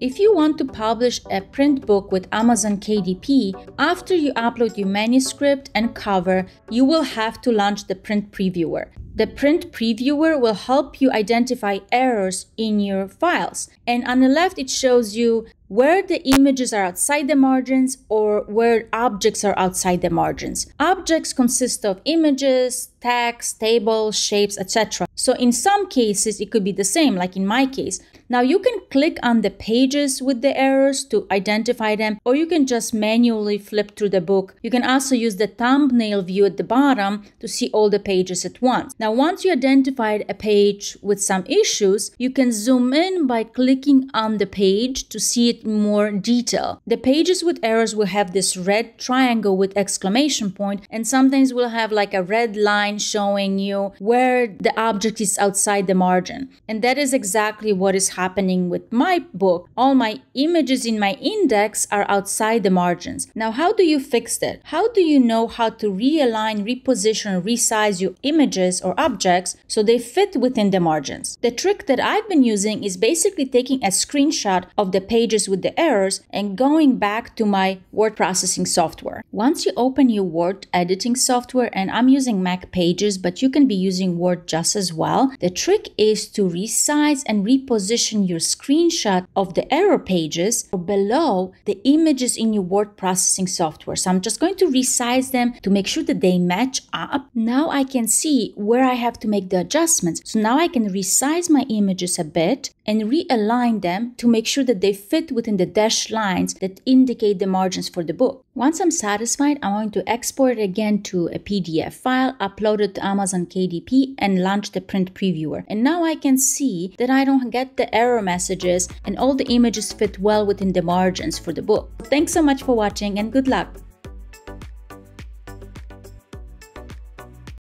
If you want to publish a print book with Amazon KDP, after you upload your manuscript and cover, you will have to launch the print previewer. The print previewer will help you identify errors in your files. And on the left, it shows you where the images are outside the margins or where objects are outside the margins. Objects consist of images, text, tables, shapes, etc. So in some cases, it could be the same, like in my case. Now you can click on the pages with the errors to identify them, or you can just manually flip through the book. You can also use the thumbnail view at the bottom to see all the pages at once. Now, once you identified a page with some issues, you can zoom in by clicking on the page to see it more detail. The pages with errors will have this red triangle with exclamation point, and sometimes will have like a red line showing you where the object is outside the margin. And that is exactly what is happening with my book. All my images in my index are outside the margins. Now, how do you fix that? How do you know how to realign, reposition, resize your images or objects so they fit within the margins? The trick that I've been using is basically taking a screenshot of the pages with the errors and going back to my word processing software. Once you open your word editing software, and I'm using Mac Pages, but you can be using Word just as well, the trick is to resize and reposition your screenshot of the error pages below the images in your word processing software. So I'm just going to resize them to make sure that they match up. Now I can see where I have to make the adjustments. So now I can resize my images a bit and realign them to make sure that they fit within the dashed lines that indicate the margins for the book. Once I'm satisfied, I'm going to export it again to a PDF file, upload it to Amazon KDP, and launch the print previewer. And now I can see that I don't get the error messages and all the images fit well within the margins for the book. Thanks so much for watching and good luck!